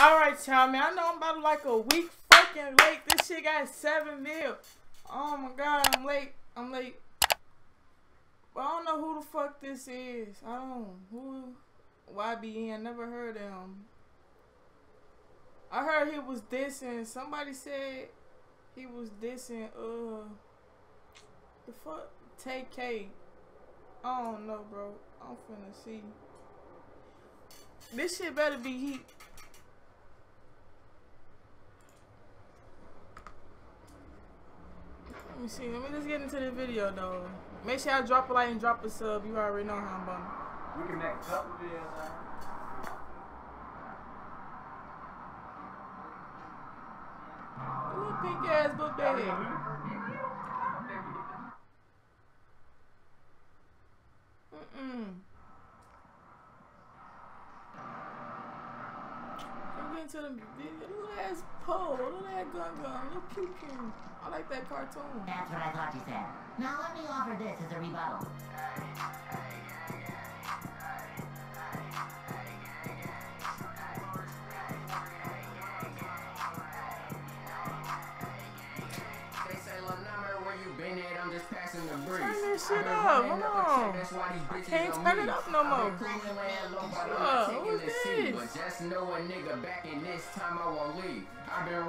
Alright, y'all, man. I know I'm about like a week fucking late. This shit got seven mil. Oh my god, I'm late. I'm late. But I don't know who the fuck this is. I don't who YBN. Never heard of him. I heard he was dissing. Somebody said he was dissing. Uh, the fuck, TK. I don't know, bro. I'm finna see. This shit better be heat. Let me see. Let me just get into the video though. Make sure I drop a like and drop a sub. You already know how I'm bumming. We can make a couple videos. Little pink ass book bag. Mm-mm. I'm getting to the video. Little ass pole. Little ass gun gun. Little pew pew. I like that cartoon. That's what I thought you said. Now let me offer this as a rebuttal. They say, "Lil' number, where you been at? I'm just passing the breeze." Turn this shit up, running hold up a check, on. that's why these bitches can't turn it up no more. cruising laying low, but I'm Uh, who's this? But just know a nigga back in this time I won't leave. I've been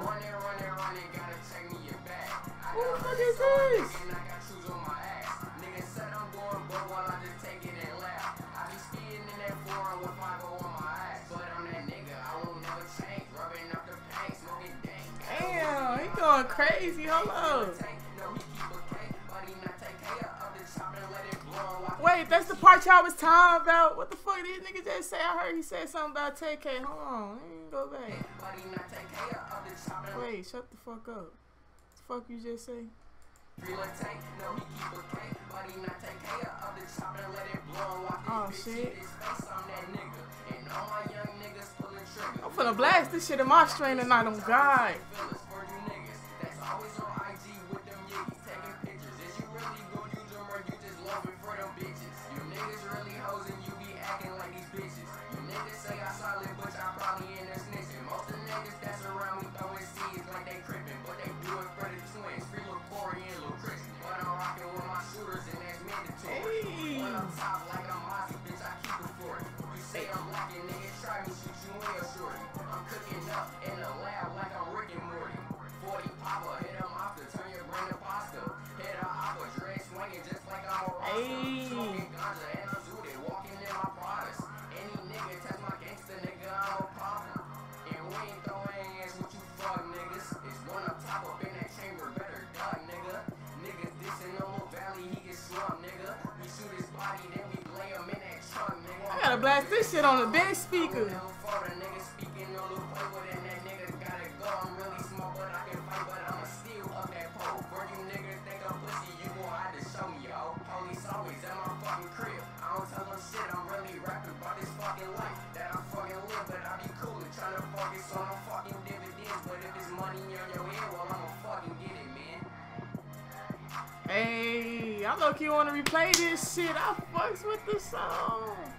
the got fuck hundreds is on my this? dick and I got shoes on my ass. Niggas said I'm going broke while I just take it and laugh. I be speeding in that foreign with I go on my ass. But I'm that nigga, I will never change. Rubbing up the paint, smoking dank. Damn, he going crazy. Hold up. Wait, that's the part y'all was talking about. What the fuck did these niggas just say? I heard he said something about 10K. Hold on, go back. Wait, shut the fuck up. What The fuck you just say? Oh shit. I'm finna blast this shit in my strain tonight on God. Blast this shit on the big speaker. Hey, I look you wanna replay this shit. I fucks with the song.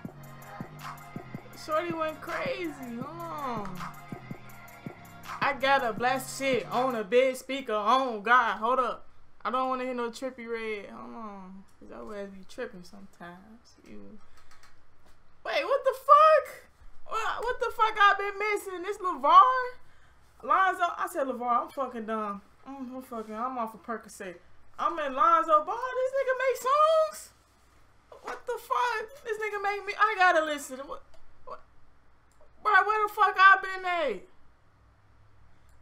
Shorty went crazy. On. I gotta blast shit on a big speaker. Oh God, hold up. I don't wanna hear no trippy red. Hold on. Cause I always be tripping sometimes. You Wait, what the fuck? What, what the fuck I been missing? This LaVar? Lonzo, I said LaVar, I'm fucking dumb. I'm, I'm fucking, I'm off of Percocet. I'm in Lonzo Ball. This nigga make songs? What the fuck? This nigga make me, I gotta listen. What? Bro, where the fuck I been at?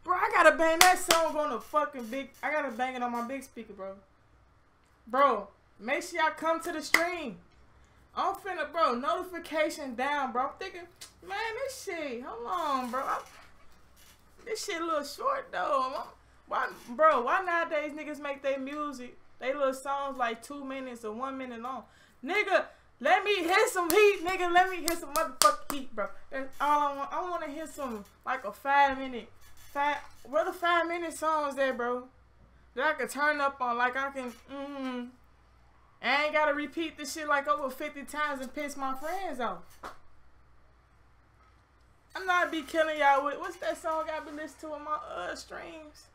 Bro, I gotta bang that song on the fucking big, I gotta bang it on my big speaker, bro. Bro, make sure y'all come to the stream. I'm finna, bro, notification down, bro. I'm thinking, man, this shit, hold on, bro. I, this shit a little short, though. I'm- why, bro, why nowadays niggas make their music, they little songs like two minutes or one minute long? Nigga, let me hit some heat, nigga. Let me hit some motherfucking heat, bro. That's all I want. I want to hear some, like a five minute, five, where the five minute songs there, bro? That I can turn up on, like I can, mm I ain't gotta repeat this shit like over 50 times and piss my friends off. I'm not be killing y'all with what's that song I been listening to on my uh streams?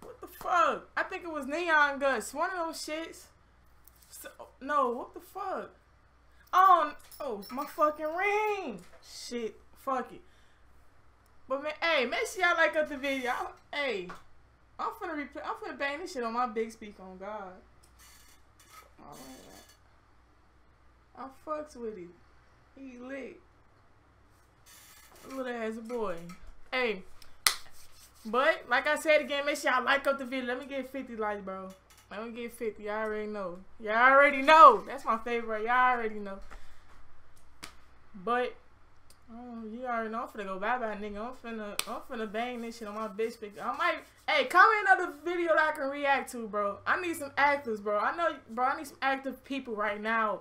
What the fuck? I think it was Neon Guts. One of those shits. So, no, what the fuck? Oh, oh, my fucking ring. Shit, fuck it. But man, hey, make sure y'all like up the video. I, hey, I'm finna replay. I'm finna bang this shit on my big speaker. On God. I fucks with it. He lit. Little ass boy. Hey. But, like I said again, make sure y'all like up the video. Let me get 50 likes, bro. Let me get 50. Y'all already know. Y'all already know. That's my favorite. Y'all already know. But, oh, you already know. I'm finna go bye-bye, nigga. I'm finna, I'm finna bang this shit on my bitch. I might, hey, comment another video that I can react to, bro. I need some actors, bro. I know, bro, I need some active people right now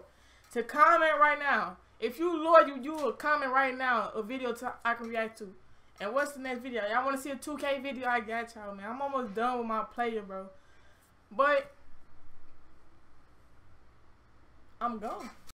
to comment right now. If you loyal, you will comment right now a video to, I can react to. And what's the next video? Y'all want to see a 2K video? I got y'all, man. I'm almost done with my player, bro. But I'm gone.